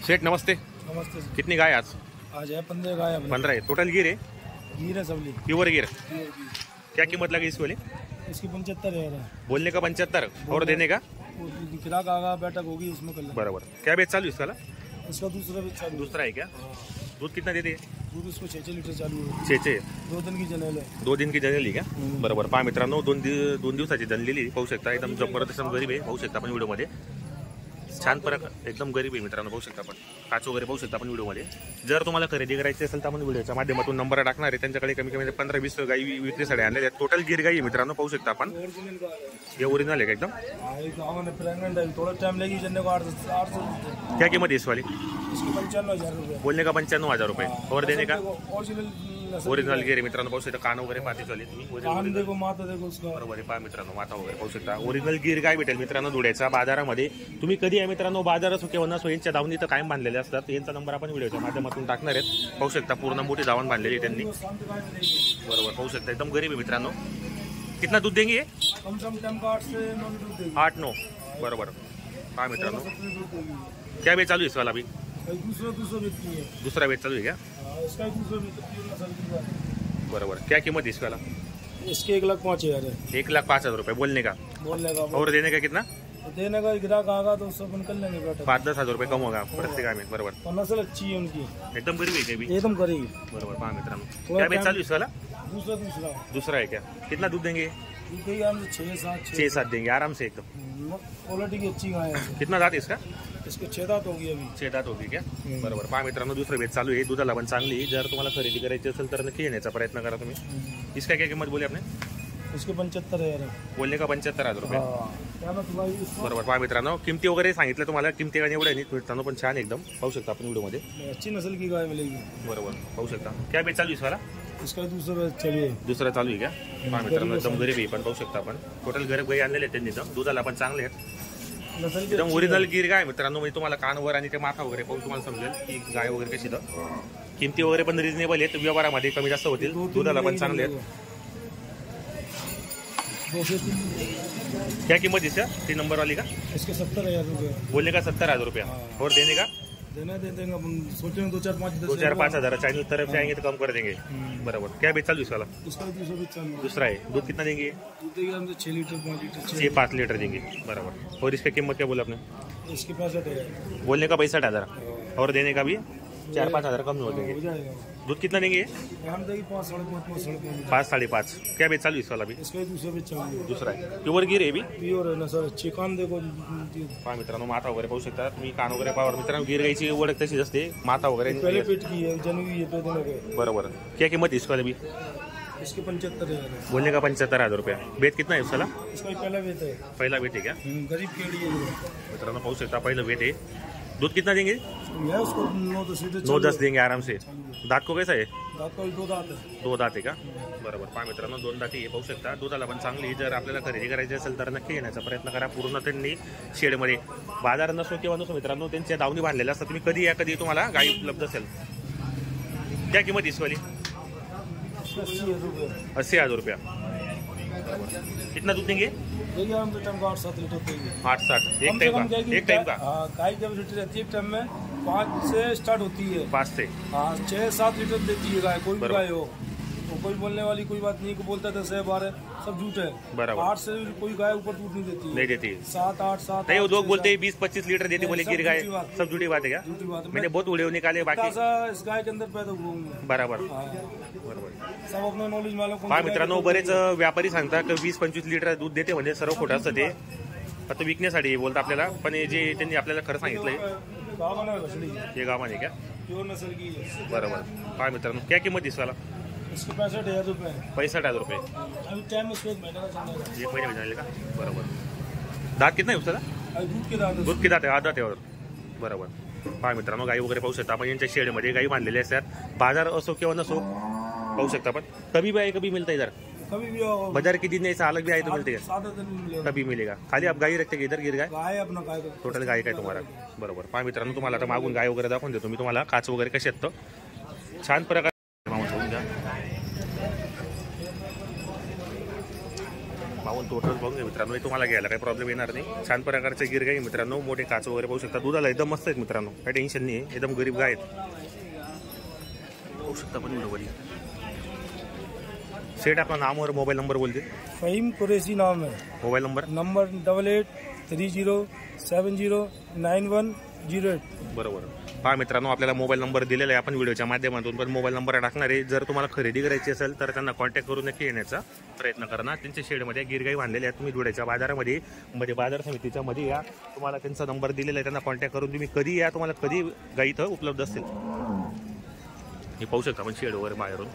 सेठ नमस्ते। नमस्ते कितनी गाय आज? आज है पंद्रह गाय पंद्रह है। टोटल गिर है? गिर है सबली। प्योर गिर क्या कीमत लगी इसकी वाली इसकी पंचहत्तर है बोलने का पंचहत्तर। और देने का? गिराक आगा बैठक होगी उसमें कर लेंगे बराबर। क्या बेच चालू इसका इसका दूसरा भी चालू दूसरा है क्या? दूध कितना देते दूध उसको छः छः लीटर चालू है। छे छे दो दिन की जनेल है। दो दिन की जनरली का बरोबर। पहा मित्रांनो दोन दिव दोन दिवसाची जनलेली पाहू शकता. एकदम ज़बरदस्त गरीब आहे. पाहू शकता आपण व्हिडिओमध्ये. छान फरक एकदम गरीब आहे मित्रांनो पाहू शकता आपण. काच वगैरे पाहू शकता आपण व्हिडिओमध्ये. जर तुम्हाला खरेदी करायची असेल तर आपण व्हिडिओच्या माध्यमातून नंबर टाकणार आहे. त्यांच्याकडे कमी कमी पंधरा वीस गाई विक्रीसाठी आणले टोटल गिर गाई मित्रांनो पाहू शकता आपण. है ओरिजिनल आहे का एकदम? थोड़ा टाइम रुपये। क्या किंमत आहे इसवाली? बोलने का पंच्याण्णव हजार रुपये? और देने का? ओरिजिनल ओरिजिनल गिर आहे. मित्रांनो पाहू शकता कान वगैरे पाहते चालेल तुम्ही. कान original देखो माथा देखो उसका. बरोबर आहे पहा मित्रांनो माथा वगैरे पाहू शकता. ओरिजिनल गिर काय भेटेल मित्रांनो धुळ्याचा बाजारामध्ये? तुम्ही कधी आहे मित्रांनो बाजार असो किंवा नसो यांच्या दावणी तर कायम बांधलेले असतात. यांचा नंबर आपण व्हिडिओच्या माध्यमातून टाकणार आहेत. पाहू शकता पूर्ण मोठी दावण बांधलेली आहे त्यांनी. बरोबर पाहू शकता एकदम गरीब आहे मित्रांनो. कितना दूध देंगे आठ नौ नऊ बरोबर. पहा मित्रांनो. क्या वेळ चालू आहे अभी भाई दूसरा दूसरा व्यक्ति है। दुसरा चालू आहे का? हाँ, इसका दूसरा व्यक्ति की है। बरोबर. क्या किंमत है इसवाला इसके एक लाख पाँच हज़ार है। एक लाख पाँच हज़ार रुपये. बोलने का? बोलने का और देने का कितना? देने का ग्राहक आगा तो उससे अपन कर लेंगे बेटा पाच दस हज़ार रुपये कम होगा. प्रत्येक आम्ही बरोबर. और नस्ल अच्छी है उनकी। एकदम गरीब आहे ते एकदम करेगी बरोबर. पहा मित्रांनो. क्या वेळ चालू आहे इसवाला दूसरा दूसरा। दूसरा है क्या? कितना दूध देंगे? इनके हम छः सात छह छः सात देंगे. आराम से एकदम. क्वालिटी की अच्छी गाय है। कितना दात है इसका? इसके छः दांत होगी अभी. छह दात होगी क्या? बरोबर. पहा मित्रांनो दुसरं वेद चालू आहे. दुधाला पण चांगली जर तुम्हाला खरेदी करायची असेल तर नक्की येण्याचा प्रयत्न करा तुम्ही. इसका क्या किंमत बोली आपने? इसके पंचहत्तर हज़ार बोलने का पंच्याहत्तर हज़ार रुपये? क्या इसको बरोबर. पहा मित्रांनो किमती वगैरे सांगितलं तुम्हाला. किमती आणि एवढ्या नाही मित्रांनो पण छान एकदम. पाहू शकता आपण व्हिडिओमध्ये. अच्छी नस्ल की गाय मिलेगी. बरोबर. पाहू शकता. क्या बेच चालू आहे इसका दूसरा चलिए दुसरा चालू आहे का? पहा मित्रांनो एकदम गरीब आहे पण पाहू शकता आपण. टोटल गरीब गाई आणलेले आहेत त्यांनी एकदम. दुधाला पण चांगले आहेत. एकदम ओरिजिनल गिर गाय मित्रांनो. म्हणजे तुम्हाला कानवर आणि ते माथा वगैरे पाहून तुम्हाला समजेल की गाय वगैरे कशी तर किमती वगैरे पण रिजनेबल आहेत. व्यवहारामध्ये कमी जास्त होतील. दुधाला पण चांगले आहेत. क्या किंमत इसका तीन नंबर वाली का? इसके सत्तर हजार रुपये. बोलने का सत्तर हजार रुपया। और देने का? देना दे देंगे अपन सोचेंगे दो चार पाँच दो चार पाँच हज़ार चाइनीज़ तरफ़ से आएँगे तो कम कर देंगे। हम्म। बराबर। क्या बेच चालू इसका भी दूसरा भी चालू दूसरा है। दूध कितना देंगे? दूध देगी हमसे छः लीटर पाँच लीटर छः छः पाँच लीटर देंगे। बराबर। और इसका कीमत क्या बोला आपने? इसके पास बोलने का पैंसठ हज़ार। और देने का भी? चार पाँच हज़ार कम हो हो जाएगा। दूध कितना देंगे? हम देगी पाँच साढ़े पाँच साढ़े क्या बेच चालू इसवाला भी इसका दूसरा भी चालू है। आहे प्युअर गिर आहे बी प्योर है ना सर चिकन देखो पहा मित्रांनो माथा वगैरे पाहू शकता तुम्ही कान वगैरे पावर मित्रांनो गिर गायची ओळख तशीच असते पहले वगैरे. पेट की है जनवी है बरोबर. क्या किंमत है इसका भी इसके पंचहत्तर हज़ार बोलने का पंच्याहत्तर हज़ार रुपया. बेत कितना उसला? इसका पहला वेत है पहिला वेट आहे क्या गरीब केड़ी है। मित्रांनो पाहू शकता पहिलं वेट आहे. दूध कितना देंगे? है उसको नौ दस लीटर नौ दस देंगे आराम से। दात को कैसा आहे है। दांत दो दांत है। दो दात आहे का? बरोबर. पहा मित्रांनो दोन दाती आहे पाहू शकता. दुधाला पण चांगली जर आपल्याला खरेदी करायची असेल तर नक्की येण्याचा प्रयत्न करा. पूर्ण त्यांनी शेडमध्ये बाज़ार नसो किंवा नसो मित्रांनो त्यांच्या दावणी बांधलेल्या असतात. तुम्ही कधी या कधी तुम्हाला गाई उपलब्ध असेल? क्या किंमत इसवाली? अस्सी हज़ार रुपया. कितना दूध देंगे? देखिए हम तो टाइम का आठ सात लीटर देंगे आठ साठ एक टाइम का एक टाइम का? हाँ गाय जब लीटर रहती है एक टाइम में पाँच से स्टार्ट होती है। पाँच से। हाँ छः सात लीटर देती है गाय कोई भी गाय हो। कोई बोलने वाली कोई बात नहीं को बोलता था सह बारह सब झूठ है। बराबर। आठ से कोई गाय ऊपर दूध नहीं देती। नहीं है देती। सात आठ सात नहीं लोग बोलते हैं। बीस पच्चीस लीटर देती बोले गिर गाय। सब झूठी बात है क्या? झूठी बात है। मैंने बहुत वीडियो निकाले बाकी इस गाय के अंदर पैदा हुआ हूँ। बराबर। हाँ। सब अपने नॉलेज पहा मित्रांनो बरेच व्यापारी सांगतात की वीस पंचवीस लिटर दूध देते म्हणजे सर्व खोटं असतं ते. फक्त विकण्यासाठी बोलतं आपल्याला. पण हे जे त्यांनी आपल्याला खरं सांगितलंय है हे गावाने क्या की? है बरोबर. पहा मित्रांनो क्या किंमत दिसवाला इसके पैंसठ हज़ार रुपए। है पैंसठ हज़ार रुपये अभी टाइम उसको एक महीने का चलना एक महिने का बरोबर। दात कितना आहे उसला दूध के दांत दूध किती आहे आधा त्यावर बरोबर। पहा मित्रांनो गाई वगैरे पाहू शकता आपण यांच्या शेडमध्ये गाई बांधलेली असतात बाज़ार असो किंवा नसो पाहू शकता आपण. भी आहे कभी मिलता इधर बाज़ार के दिन ऐसा अलग भी आए तो मिलते हैं सात दिन में मिलेगा कभी मिलेगा खाली आप गाई रखते इधर गिर गाय? का टोटल गाय काय तुम्हाला? बरोबर. पहा मित्रांनो तुम्हाला आता मागून गाय वगैरे दाखवून देतो. मी तुम्हाला काच वगैरे कसे आहेत छान प्रकारे मागून ठेवून द्या मागून टोटल बघून घ्या मित्रांनो. हे तुम्हाला घ्यायला काही प्रॉब्लेम येणार नाही. छान प्रकारचे गिर गाई मित्रांनो. मोठे काच वगैरे पाहू शकता. दुधाला एकदम मस्त आहेत मित्रांनो. काही टेन्शन नाही आहे. एकदम गरीब गाय आहेत. पाहू शकता पण व्हिडिओमध्ये सेट आपला नाम और मोबाईल नंबर बोलते. फहीम कुरैशी नाम है mobile number. Number double eight three zero seven zero nine one zero eight बरोबर. पहा मित्रांनो आपल्याला मोबाईल नंबर दिलेला आहे आपण व्हिडिओच्या माध्यमातून पण मोबाईल नंबर टाकणार आहे जर तुम्हाला खरेदी करायची असेल तर त्यांना कॉन्टॅक्ट करून नक्की येण्याचा प्रयत्न करा ना त्यांच्या शेडमध्ये गिरगाई बांधलेल्या आहेत. तुम्ही धुळ्याच्या बाजारामध्ये मध्ये बाजार समितीच्या मध्ये या. तुम्हाला त्यांचा नंबर दिलेला आहे. त्यांना कॉन्टॅक्ट करून तुम्ही कधी या तुम्हाला कधी गाई इथं उपलब्ध असतील? हे पाहू शकता आपण शेड वगैरे बाहेरून.